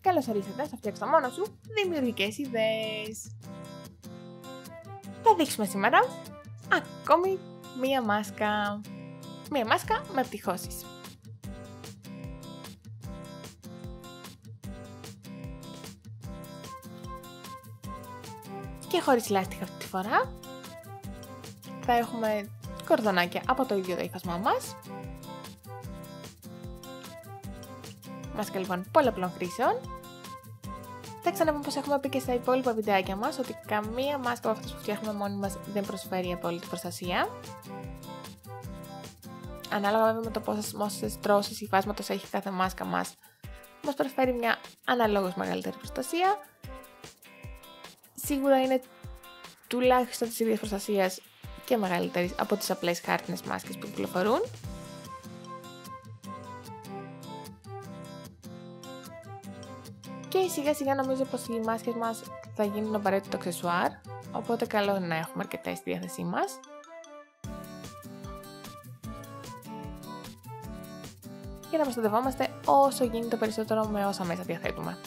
καλώς ορίσατε στο φτιάξω μόνο σου δημιουργικές ιδέες. Θα δείξουμε σήμερα ακόμη μία μάσκα. Μία μάσκα με πτυχώσεις. Και χωρίς λάστιχα αυτή τη φορά. Θα έχουμε κορδονάκια από το ίδιο το ύφασμά μας. Μάσκα λοιπόν πολλαπλών χρήσεων. Θα ξαναπούμε πως έχουμε πει και στα υπόλοιπα βιντεάκια μας ότι καμία μάσκα από αυτές που φτιάχνουμε μόνοι μας δεν προσφέρει απόλυτη προστασία. Ανάλογα βέβαια με το πόσες, πόσες τρώσεις υφάσματος έχει κάθε μάσκα μας, μας προσφέρει μια αναλόγως μεγαλύτερη προστασία. Σίγουρα είναι τουλάχιστον της ίδιας προστασίας και μεγαλύτερης από τις απλές χάρτινες μάσκες που κυκλοφορούν. Και σιγά σιγά νομίζω πως οι μάσκες μας θα γίνουν απαραίτητο αξεσουάρ, οπότε καλό είναι να έχουμε αρκετά στη διάθεσή μας. Και να προστατευόμαστε όσο γίνεται περισσότερο με όσα μέσα διαθέτουμε.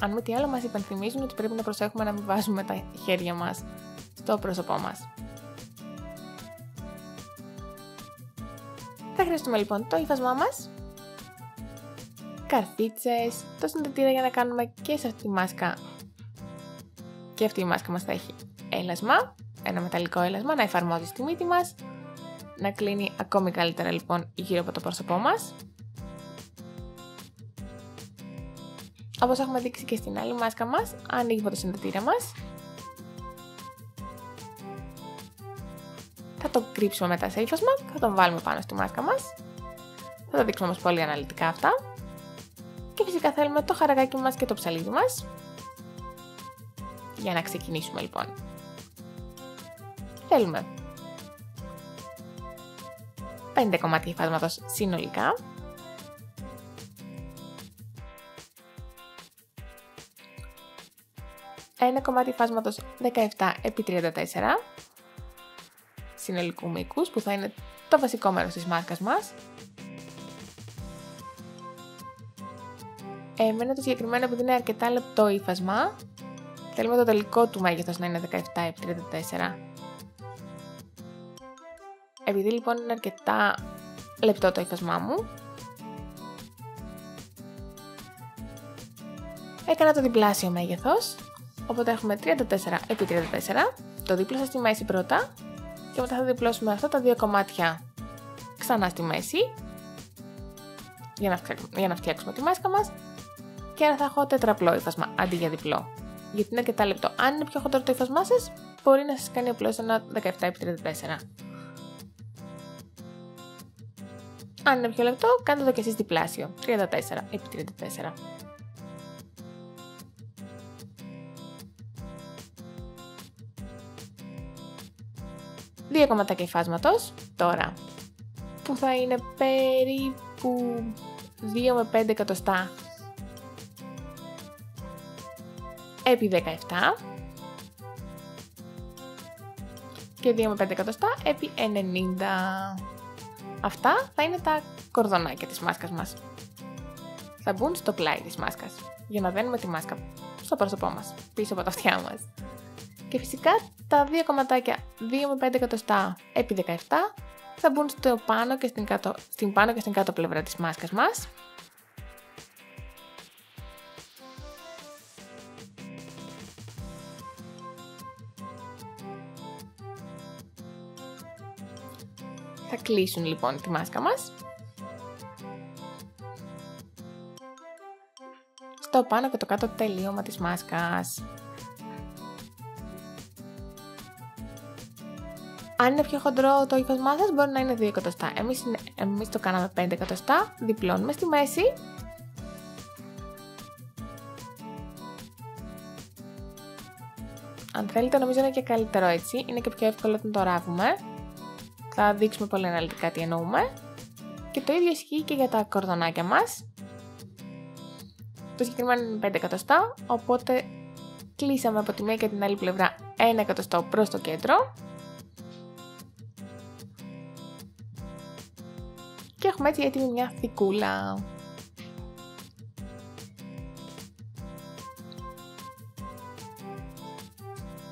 Αν με τι άλλο μας υπενθυμίζουν ότι πρέπει να προσέχουμε να μην βάζουμε τα χέρια μας στο πρόσωπό μας. Θα χρειαστούμε λοιπόν το ύφασμά μας, καρφίτσες, το συνδετήρα για να κάνουμε και σε αυτή τη μάσκα. Και αυτή η μάσκα μας θα έχει έλασμα, ένα μεταλλικό έλασμα να εφαρμόζει στη μύτη μας, να κλείνει ακόμη καλύτερα λοιπόν γύρω από το πρόσωπό μας. Όπως έχουμε δείξει και στην άλλη μάσκα μας, ανοίγουμε το συνδετήρα μας το κρύψουμε μετά σε ύφασμα, θα το βάλουμε πάνω στη μάσκα μας. Θα τα δείξουμε όμως πολύ αναλυτικά αυτά. Και φυσικά θέλουμε το χαραγάκι μας και το ψαλίδι μας. Για να ξεκινήσουμε λοιπόν. Θέλουμε 5 κομμάτια υφάσματος συνολικά. Ένα κομμάτι υφάσματος 17 επί 34 συνολικού μήκους που θα είναι το βασικό μέρος της μάρκας μας. Εμένα το συγκεκριμένο επειδή είναι αρκετά λεπτό ύφασμα, θέλουμε το τελικό του μέγεθος να είναι 17x34. Επειδή λοιπόν είναι αρκετά λεπτό το ύφασμά μου, έκανα το διπλάσιο μέγεθος, οπότε έχουμε 34x34, το δίπλωσα στη μέση πρώτα και μετά θα διπλώσουμε αυτά τα δύο κομμάτια ξανά στη μέση για να, για να φτιάξουμε τη μάσκα μας και άρα θα έχω τετραπλό ύφασμα αντί για διπλό. Γιατί είναι αρκετά λεπτό. Αν είναι πιο χοντρό το ύφασμά σας, μπορεί να σας κάνει απλώ ένα 17x34. Αν είναι πιο λεπτό, κάντε το και εσείς διπλάσιο. 34x34. Δύο κομματάκια υφάσματος τώρα που θα είναι περίπου 2 με 5 εκατοστά επί 17 και 2 με 5 εκατοστά επί 90. Αυτά θα είναι τα κορδονάκια της μάσκας μας. Θα μπουν στο πλάι της μάσκας για να δένουμε τη μάσκα στο πρόσωπό μας, πίσω από τα αυτιά μας. Και φυσικά τα δύο κομματάκια 2 με 5 εκατοστά επί 17 θα μπουν στο πάνω και στην, κάτω, στην πάνω και στην κάτω πλευρά της μάσκας μας. Θα κλείσουν λοιπόν τη μάσκα μας. Στο πάνω και το κάτω τελείωμα της μάσκας. Αν είναι πιο χοντρό το ύφασμά σα, μπορεί να είναι 2 εκατοστά. Εμείς, εμείς το κάναμε 5 εκατοστά, διπλώνουμε στη μέση. Αν θέλετε νομίζω είναι και καλύτερο έτσι, είναι και πιο εύκολο όταν το ράβουμε. Θα δείξουμε πολύ αναλυτικά τι εννοούμε. Και το ίδιο ισχύει και για τα κορδονάκια μας. Το συγκεκριμένο είναι 5 εκατοστά, οπότε κλείσαμε από τη μία και την άλλη πλευρά 1 εκατοστό προς το κέντρο Και έχουμε έτσι έτοιμη μια θικούλα.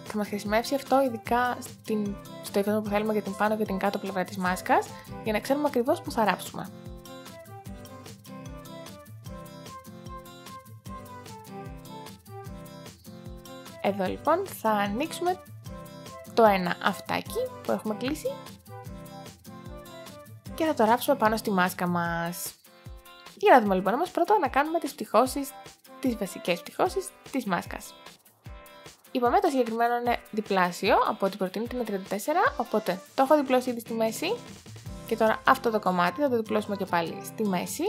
Θα μας χρησιμεύσει αυτό ειδικά στην, στο ύφασμα που θέλουμε για την πάνω και την κάτω πλευρά της μάσκας για να ξέρουμε ακριβώς που θα ράψουμε. Εδώ λοιπόν θα ανοίξουμε το ένα αυτάκι που έχουμε κλείσει και θα το ράψουμε πάνω στη μάσκα μας. Για να δούμε λοιπόν όμως πρώτα να κάνουμε τις πτυχώσεις, τις βασικές πτυχώσεις της μάσκας. Είπαμε το συγκεκριμένο είναι διπλάσιο από ό,τι προτείνει την 34, οπότε το έχω διπλώσει ήδη στη μέση και τώρα αυτό το κομμάτι θα το διπλώσουμε και πάλι στη μέση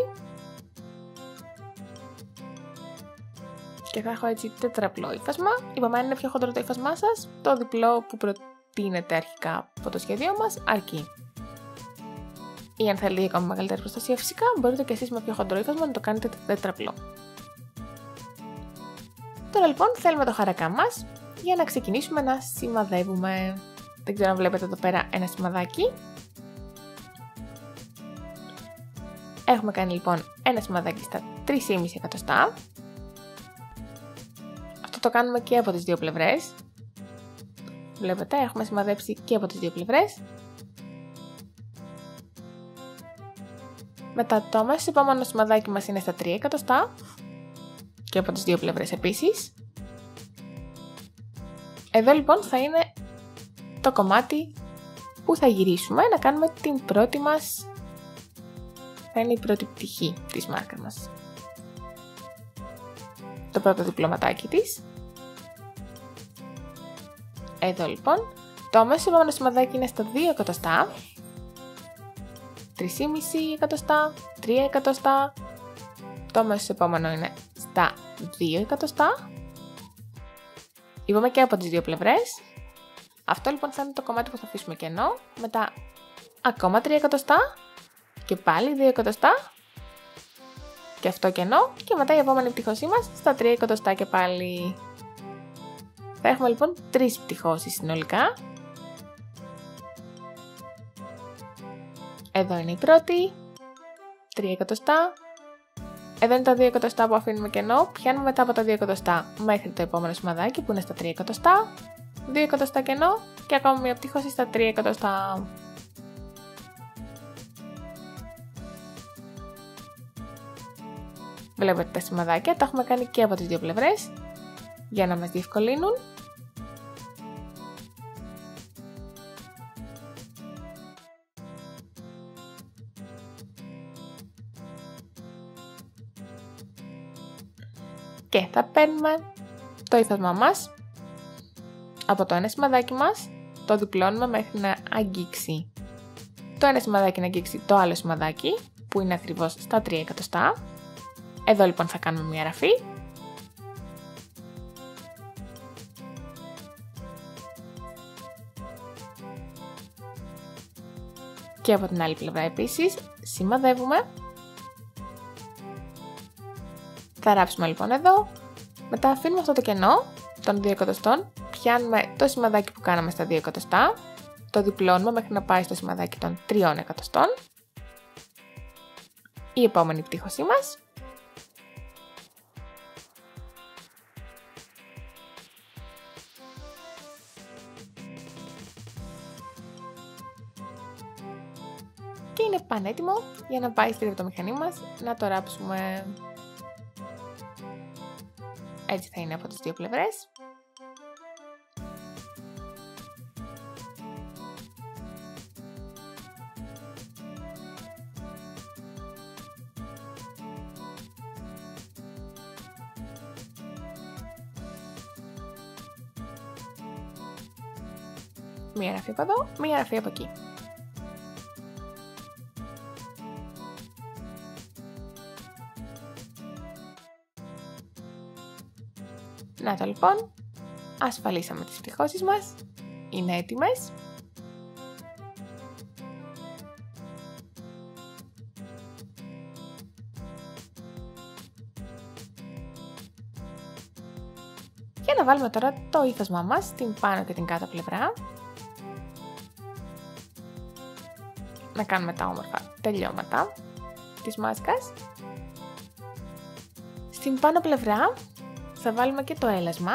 και θα έχω έτσι τετραπλό ύφασμα. Είπαμε αν είναι πιο χοντρό το ύφασμά σας, το διπλό που προτείνεται αρχικά από το σχέδιό μας αρκεί. Ή αν θέλετε ακόμα μεγαλύτερη προστασία φυσικά, μπορείτε και εσείς με πιο χοντρό ύφασμα να το κάνετε τετραπλό. Τώρα λοιπόν θέλουμε το χαρακά μας για να ξεκινήσουμε να σημαδεύουμε. Δεν ξέρω αν βλέπετε εδώ πέρα ένα σημαδάκι. Έχουμε κάνει λοιπόν ένα σημαδάκι στα 3,5 εκατοστά το κάνουμε και από τις δύο πλευρές. Βλέπετε, έχουμε σημαδέψει και από τις δύο πλευρές. Μετά το αμέσως επόμενο σημαδάκι μας είναι στα 3 εκατοστά και από τις δύο πλευρές επίσης. Εδώ λοιπόν θα είναι το κομμάτι που θα γυρίσουμε να κάνουμε την πρώτη μας θα είναι η πρώτη πτυχή της μάρκας μας. Το πρώτο διπλωματάκι της. Εδώ λοιπόν, το αμέσως επόμενο σημαδάκι είναι στα 2 εκατοστά, 3,5 εκατοστά, 3 εκατοστά, το αμέσως επόμενο είναι στα 2 εκατοστά. Είπαμε και από τις δύο πλευρές. Αυτό λοιπόν θα είναι το κομμάτι που θα αφήσουμε κενό. Μετά ακόμα 3 εκατοστά και πάλι 2 εκατοστά και αυτό κενό και μετά η επόμενη πτυχωσή μας στα 3 εκατοστά και πάλι. Θα έχουμε λοιπόν τρεις πτυχώσεις συνολικά. Εδώ είναι η πρώτη, 3 εκατοστά. Εδώ είναι τα 2 εκατοστά που αφήνουμε κενό. Πιάνουμε μετά από τα 2 εκατοστά μέχρι το επόμενο σημαδάκι που είναι στα 3 εκατοστά. 2 εκατοστά κενό και ακόμα μια πτυχώση στα 3 εκατοστά. Βλέπετε τα σημαδάκια, τα έχουμε κάνει και από τις δύο πλευρές για να μας διευκολύνουν. Και θα παίρνουμε το ύφασμα μας από το ένα σημαδάκι μας, το διπλώνουμε μέχρι να αγγίξει το ένα σημαδάκι να αγγίξει το άλλο σημαδάκι, που είναι ακριβώς στα 3 εκατοστά. Εδώ λοιπόν θα κάνουμε μια ραφή και από την άλλη πλευρά επίσης σημαδεύουμε. Θα ράψουμε λοιπόν εδώ, μετά αφήνουμε αυτό το κενό των 2 εκατοστών, πιάνουμε το σημαδάκι που κάναμε στα 2 εκατοστά, το διπλώνουμε μέχρι να πάει στο σημαδάκι των 3 εκατοστών, η επόμενη πτύχωσή μας. Είναι πανέτοιμο για να πάει στη γραπτομηχανή μας να το ράψουμε. Έτσι θα είναι από τις δύο πλευρές. Μία ραφή από εδώ, μία ραφή από εκεί. Να το λοιπόν, ασφαλίσαμε τις πτυχώσεις μας, είναι έτοιμες. Για να βάλουμε τώρα το ύφασμα μας στην πάνω και την κάτω πλευρά. να κάνουμε τα όμορφα τελειώματα της μάσκας. Στην πάνω πλευρά θα βάλουμε και το έλασμα.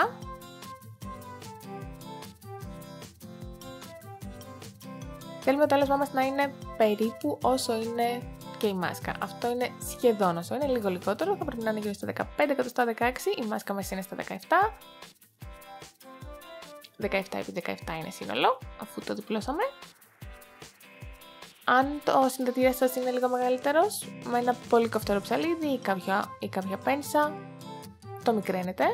Θέλουμε το έλασμά μας να είναι περίπου όσο είναι και η μάσκα. Αυτό είναι σχεδόν όσο είναι, λίγο λιγότερο, θα πρέπει να είναι γύρω στα 15, στα 16, η μάσκα μας είναι στα 17. 17 επί 17 είναι σύνολο, αφού το διπλώσαμε. Αν το συνδετήρα σας είναι λίγο μεγαλύτερος, με ένα πολύ καυτερό ψαλίδι ή κάποια, ή κάποια πένσα, το μικραίνετε.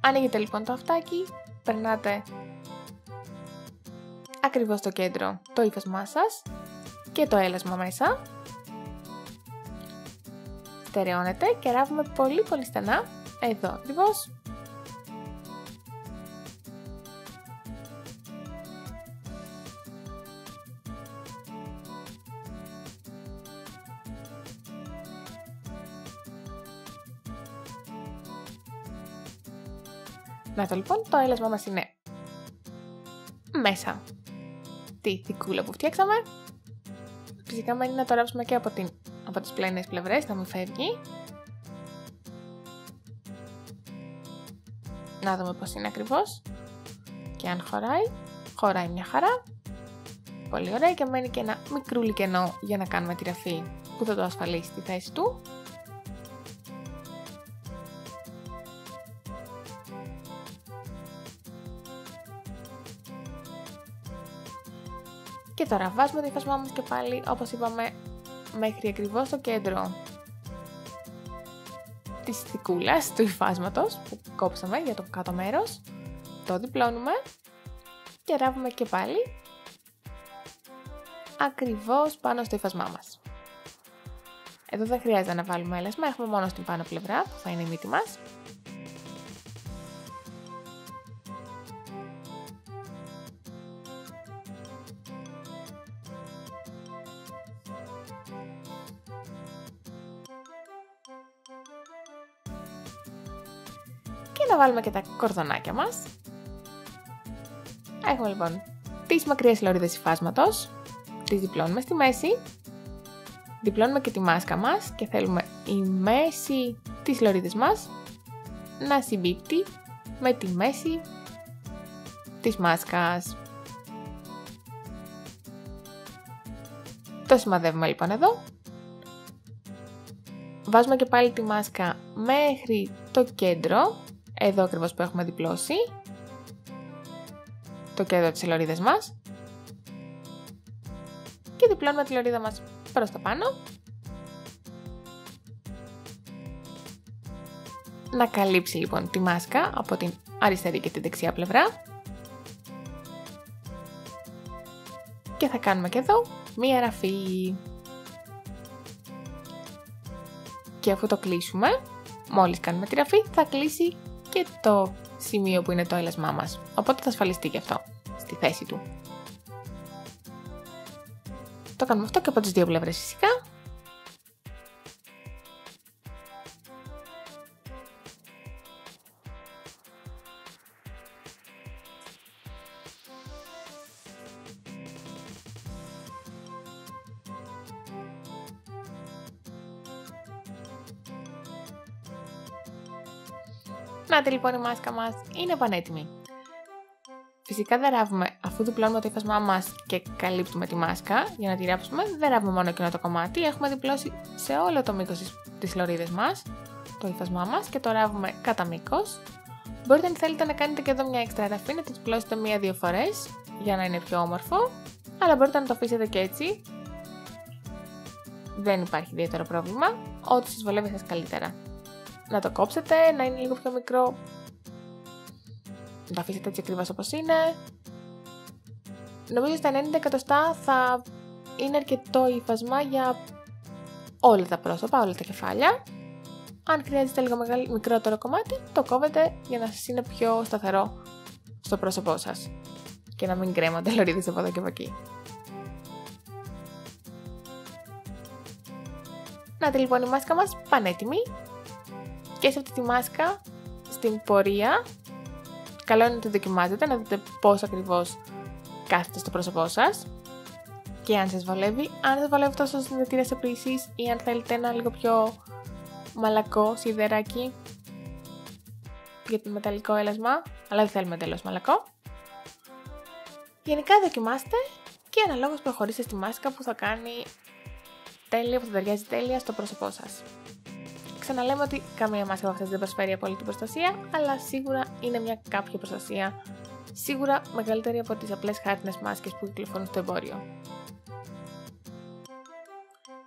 Ανοίγετε λοιπόν το αυτάκι, περνάτε ακριβώς στο κέντρο το ύφασμά σας και το έλασμα μέσα. Στερεώνεται και ράβουμε πολύ πολύ στενά, εδώ ακριβώς, Να το λοιπόν, το έλασμα μας είναι μέσα τη θικούλα που φτιάξαμε. Φυσικά μένει να το ράψουμε και από, την, από τις πλένες πλευρές, να μην φεύγει. Να δούμε πώς είναι ακριβώς. Και αν χωράει, χωράει μια χαρά. Πολύ ωραία και μένει και ένα μικρούλι κενό για να κάνουμε τη ραφή που θα το ασφαλίσει στη θέση του. Και τώρα βάζουμε το υφασμά μας και πάλι, όπως είπαμε, μέχρι ακριβώς το κέντρο της θικούλας του υφάσματος που κόψαμε για το κάτω μέρος. Το διπλώνουμε και ράβουμε και πάλι ακριβώς πάνω στο υφασμά μας. Εδώ δεν χρειάζεται να βάλουμε έλασμα, έχουμε μόνο στην πάνω πλευρά που θα είναι η μύτη μας. Βάλουμε και τα κορδονάκια μας. Έχουμε λοιπόν τις μακριές λωρίδες υφάσματος, τις διπλώνουμε στη μέση, διπλώνουμε και τη μάσκα μας και θέλουμε η μέση της λωρίδες μας να συμπίπτει με τη μέση της μάσκας. Το σημαδεύουμε λοιπόν εδώ. Βάζουμε και πάλι τη μάσκα μέχρι το κέντρο εδώ ακριβώς που έχουμε διπλώσει. Το κέντρο της λωρίδας μας. Και διπλώνουμε τη λωρίδα μας προς τα πάνω. Να καλύψει λοιπόν τη μάσκα από την αριστερή και την δεξιά πλευρά. Και θα κάνουμε και εδώ μία ραφή. Και αφού το κλείσουμε μόλις κάνουμε τη ραφή θα κλείσει και το σημείο που είναι το έλασμά μας. Οπότε θα ασφαλιστεί και αυτό στη θέση του. Το κάνουμε αυτό και από τις δύο πλευρές φυσικά. Νάτε λοιπόν η μάσκα μας είναι πανέτοιμη. Φυσικά δεν ράβουμε, αφού διπλώνουμε το ύφασμά μας και καλύπτουμε τη μάσκα για να τη ράψουμε, δεν ράβουμε μόνο εκείνο το κομμάτι. Έχουμε διπλώσει σε όλο το μήκος της λωρίδα μας το ύφασμά μας και το ράβουμε κατά μήκος. Μπορείτε αν θέλετε να κάνετε και εδώ μια έξτρα ραφή, να τη διπλώσετε μία-δύο φορές για να είναι πιο όμορφο, αλλά μπορείτε να το αφήσετε και έτσι. Δεν υπάρχει ιδιαίτερο πρόβλημα. Ό,τι σας βολεύει σας καλύτερα να το κόψετε, να είναι λίγο πιο μικρό. Να το αφήσετε έτσι ακριβώς όπως είναι. Νομίζω στα 90 εκατοστά θα είναι αρκετό ύφασμα για όλα τα πρόσωπα, όλα τα κεφάλια. Αν χρειάζεται λίγο μικρότερο κομμάτι, το κόβετε για να σας είναι πιο σταθερό στο πρόσωπό σας και να μην κρέμονται λωρίδες από εδώ και από εκεί. Να λοιπόν η μάσκα μας πανέτοιμη και σε αυτή τη μάσκα στην πορεία καλό είναι να το δοκιμάζετε, να δείτε πώς ακριβώς κάθεται στο πρόσωπό σας. και αν σας βολεύει. Αν σας βολεύει τόσο συνδετήρες επίσης ή αν θέλετε ένα λίγο πιο μαλακό σιδεράκι για το μεταλλικό έλασμα, αλλά δεν θέλουμε τέλος μαλακό. Γενικά δοκιμάστε και αναλόγως προχωρήστε στη μάσκα που θα κάνει τέλεια, που θα ταιριάζει τέλεια στο πρόσωπό σας. Ξαναλέμε ότι καμία μάσκα από αυτές δεν προσφέρει απόλυτη προστασία, αλλά σίγουρα είναι μια κάποια προστασία. Σίγουρα μεγαλύτερη από τις απλές χάρτινες μάσκες που κυκλοφορούν στο εμπόριο.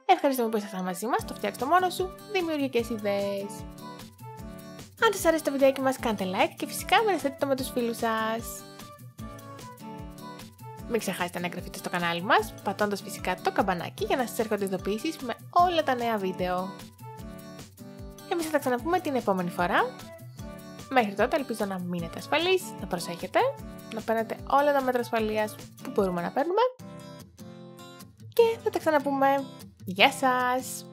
Ευχαριστούμε που ήσασταν μαζί μας, το φτιάξτε μόνο σου, δημιουργικές ιδέες. Αν σας αρέσει το βιντεάκι μας κάντε like και φυσικά μοιραστείτε το με τους φίλους σας. Μην ξεχάσετε να εγγραφείτε στο κανάλι μας, πατώντας φυσικά το καμπανάκι για να σας έρχονται ειδοποιήσεις με όλα τα νέα βίντεο. Εμείς θα τα ξαναπούμε την επόμενη φορά. Μέχρι τότε ελπίζω να μείνετε ασφαλείς, να προσέχετε, να παίρνετε όλα τα μέτρα ασφαλείας που μπορούμε να παίρνουμε και θα τα ξαναπούμε. Γεια σας!